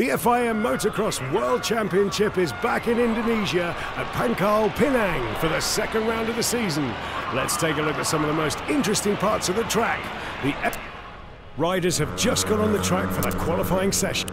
The FIM Motocross World Championship is back in Indonesia at Pangkal Pinang for the second round of the season. Let's take a look at some of the most interesting parts of the track. The riders have just got on the track for the qualifying session.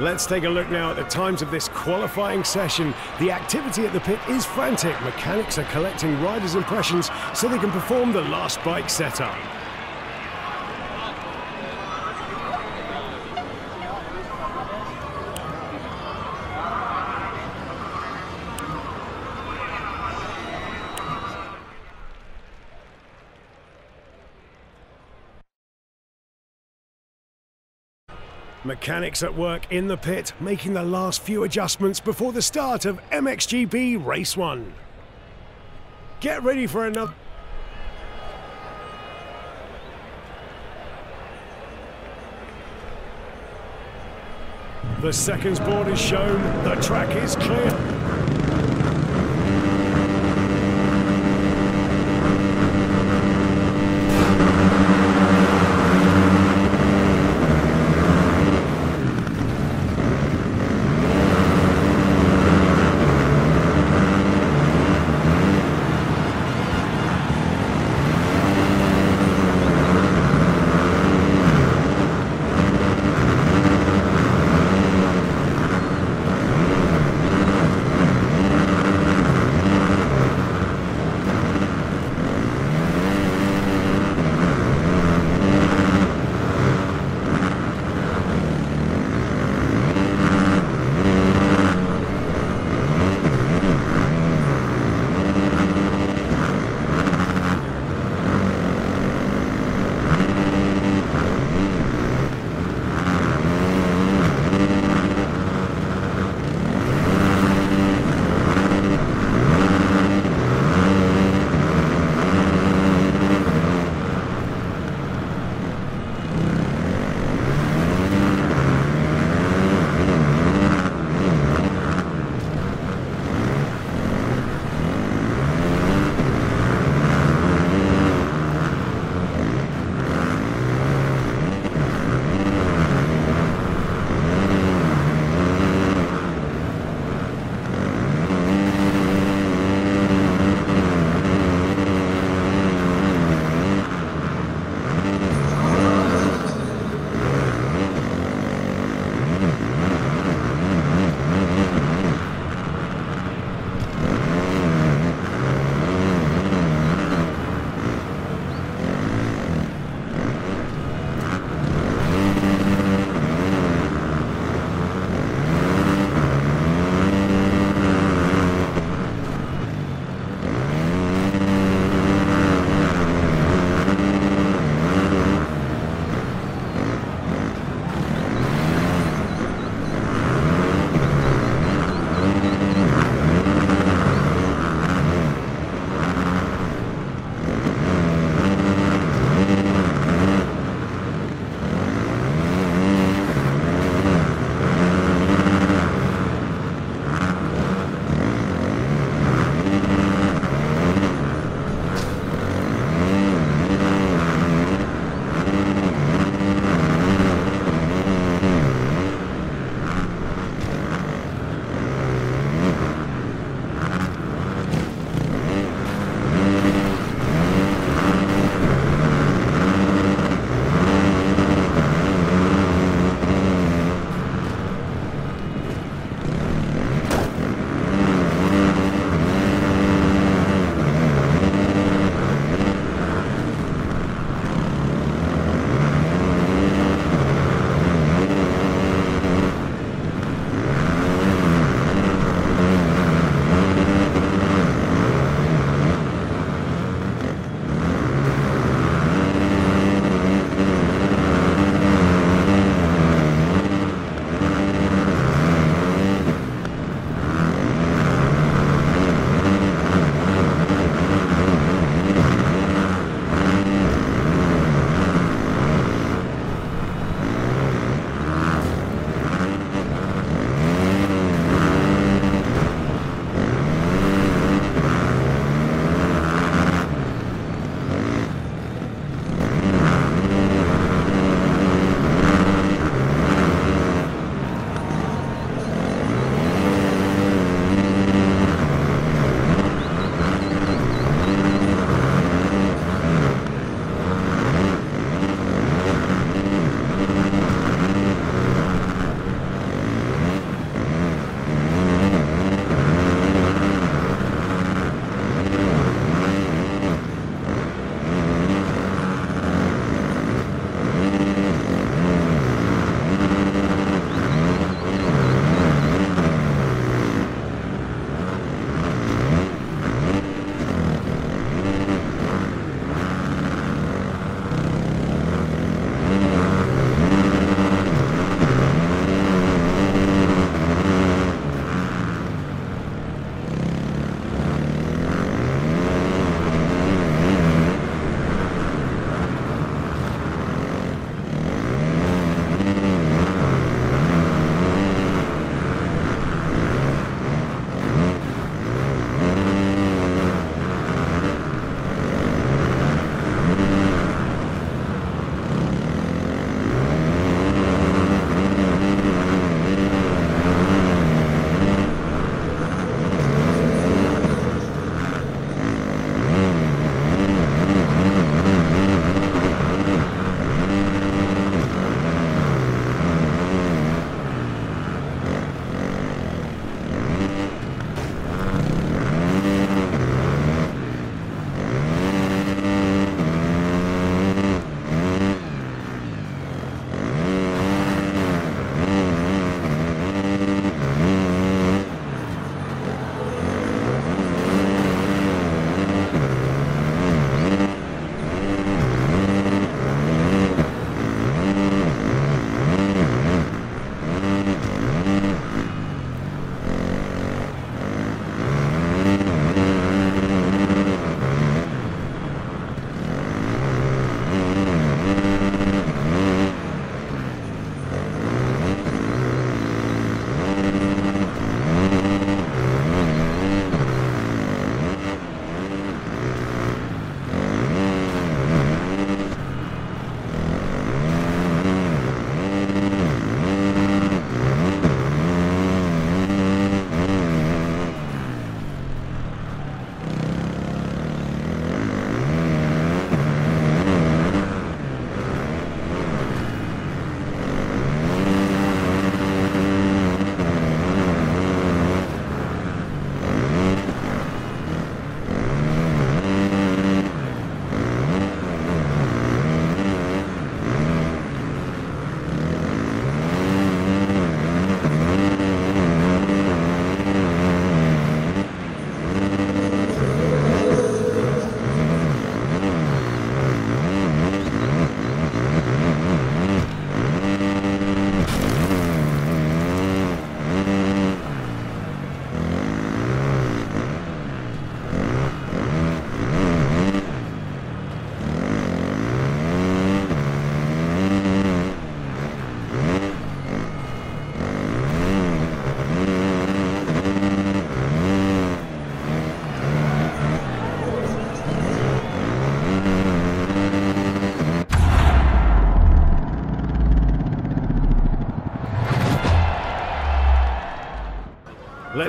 Let's take a look now at the times of this qualifying session. The activity at the pit is frantic. Mechanics are collecting riders' impressions so they can perform the last bike setup. Mechanics at work in the pit, making the last few adjustments before the start of MXGP Race 1. Get ready for another... The seconds board is shown, the track is clear.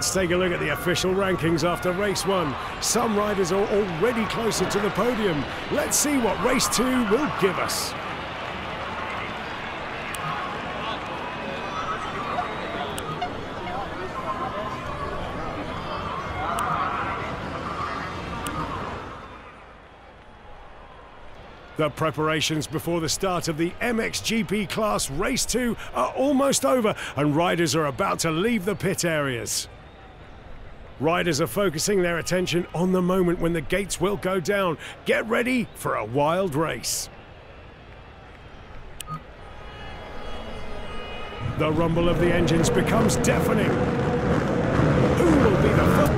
Let's take a look at the official rankings after race one. Some riders are already closer to the podium. Let's see what race two will give us. The preparations before the start of the MXGP Class Race 2 are almost over and riders are about to leave the pit areas. Riders are focusing their attention on the moment when the gates will go down. Get ready for a wild race. The rumble of the engines becomes deafening. Who will be the first?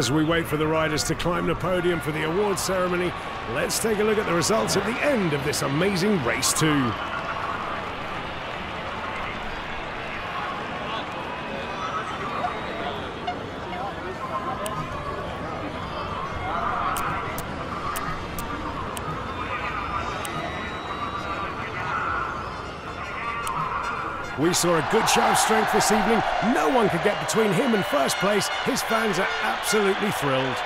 As we wait for the riders to climb the podium for the awards ceremony, let's take a look at the results at the end of this amazing race too. We saw a good show of strength this evening. No one could get between him and first place. His fans are absolutely thrilled.